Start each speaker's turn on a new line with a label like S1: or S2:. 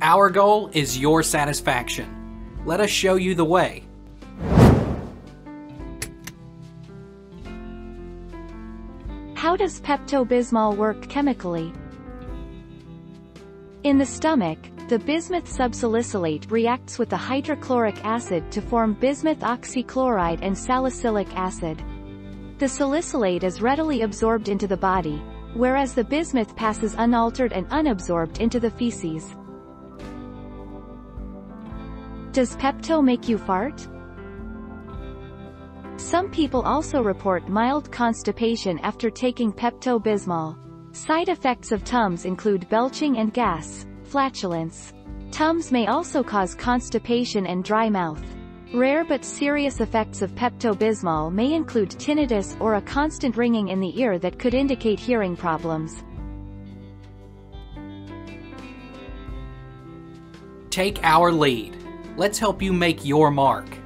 S1: Our goal is your satisfaction. Let us show you the way.
S2: How does Pepto-Bismol work chemically? In the stomach, the bismuth subsalicylate reacts with the hydrochloric acid to form bismuth oxychloride and salicylic acid. The salicylate is readily absorbed into the body, whereas the bismuth passes unaltered and unabsorbed into the feces. Does Pepto make you fart? Some people also report mild constipation after taking Pepto-Bismol. Side effects of Tums include belching and gas, flatulence. Tums may also cause constipation and dry mouth. Rare but serious effects of Pepto-Bismol may include tinnitus or a constant ringing in the ear that could indicate hearing problems.
S1: Take our lead. Let's help you make your mark.